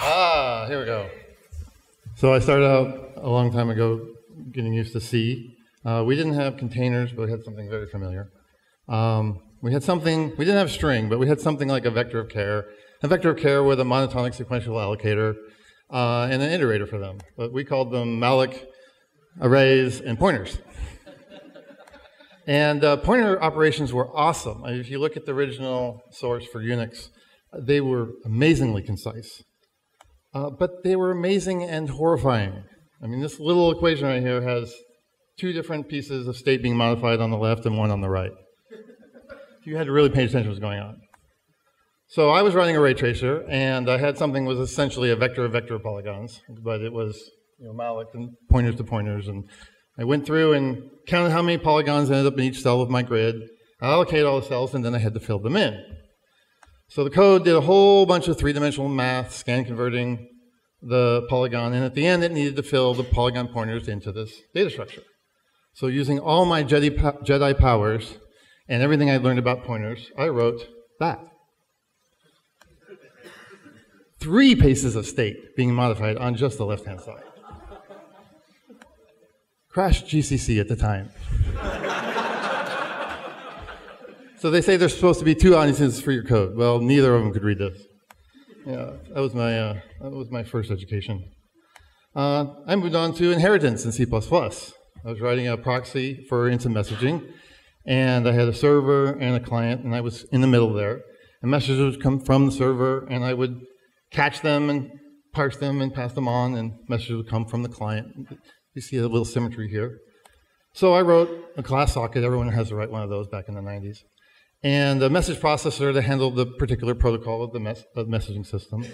Ah, here we go. So I started out a long time ago getting used to C. Uh, we didn't have containers, but we had something very familiar. Um, we had something, we didn't have string, but we had something like a vector of char. A vector of char with a monotonic sequential allocator uh, and an iterator for them. But we called them malloc arrays and pointers. and uh, pointer operations were awesome. If you look at the original source for Unix, they were amazingly concise. Uh, but they were amazing and horrifying. I mean, this little equation right here has two different pieces of state being modified on the left and one on the right. You had to really pay attention to what's going on. So I was running a ray tracer, and I had something that was essentially a vector of vector of polygons, but it was you know, malloc and pointers to pointers. And I went through and counted how many polygons ended up in each cell of my grid. I allocated all the cells, and then I had to fill them in. So the code did a whole bunch of three-dimensional math, scan converting the polygon, and at the end it needed to fill the polygon pointers into this data structure. So using all my Jedi, Jedi powers and everything I learned about pointers, I wrote that three pieces of state being modified on just the left hand side. Crashed GCC at the time. So they say there's supposed to be two audiences for your code. Well, neither of them could read this. Yeah, that was my, uh, that was my first education. Uh, I moved on to inheritance in C++. I was writing a proxy for instant messaging, and I had a server and a client, and I was in the middle there. And messages would come from the server, and I would catch them and parse them and pass them on, and messages would come from the client. You see a little symmetry here. So I wrote a class socket. Everyone has to write one of those back in the 90s. And a message processor to handle the particular protocol of the, mes- of the messaging system.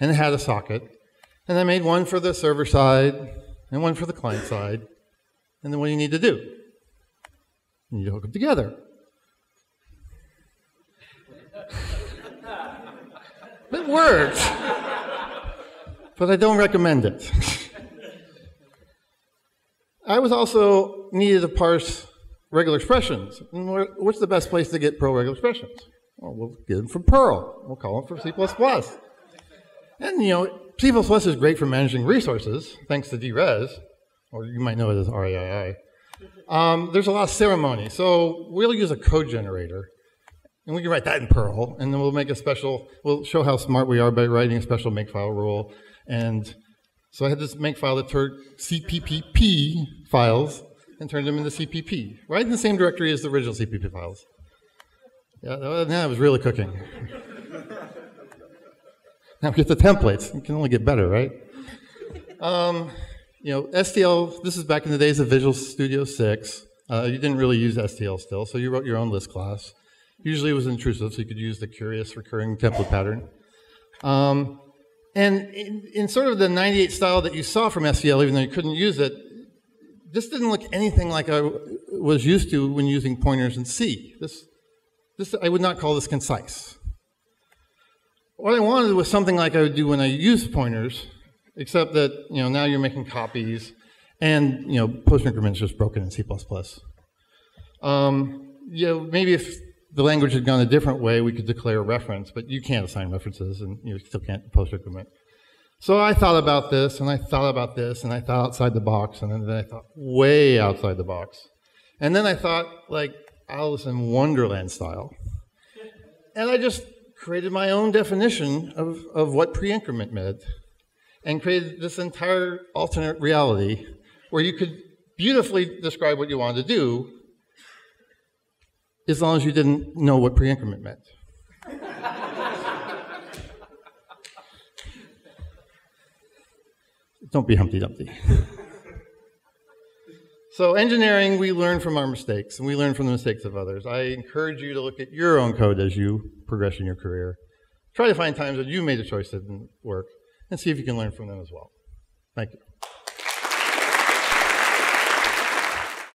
And it had a socket. And I made one for the server side and one for the client side. And then what do you need to do? You need to hook them together. It works. but I don't recommend it. I was also needed to parse regular expressions. What's the best place to get Perl regular expressions? Well, we'll get them from Perl. We'll call them from C++. And, you know, C++ is great for managing resources, thanks to DRes, or you might know it as RAII. Um, there's a lot of ceremony. So we'll use a code generator and we can write that in Perl, and then we'll make a special, we'll show how smart we are by writing a special makefile rule. And so I had this makefile that turned CPPP files and turned them into CPP, right in the same directory as the original CPP files. Yeah, that was really cooking. now get the templates. It can only get better, right? Um, you know, STL, this is back in the days of Visual Studio 6. Uh, you didn't really use STL still, so you wrote your own list class. Usually it was intrusive, so you could use the curious recurring template pattern. Um, and in, in, sort of the 98 style that you saw from STL, even though you couldn't use it, this didn't look anything like I was used to when using pointers in C. This, this, I would not call this concise. What I wanted was something like I would do when I use pointers, except that you know now you're making copies, and you know post increment is just broken in C++. Um, you know, maybe if the language had gone a different way, we could declare a reference, but you can't assign references and you still can't post increment. So I thought about this and I thought about this and I thought outside the box and then I thought way outside the box. And then I thought like Alice in Wonderland style. And I just created my own definition of, of what pre-increment meant and created this entire alternate reality where you could beautifully describe what you wanted to do as long as you didn't know what pre-increment meant. Don't be Humpty Dumpty. so, engineering, we learn from our mistakes, and we learn from the mistakes of others. I encourage you to look at your own code as you progress in your career. Try to find times that you made a choice that didn't work, and see if you can learn from them as well. Thank you.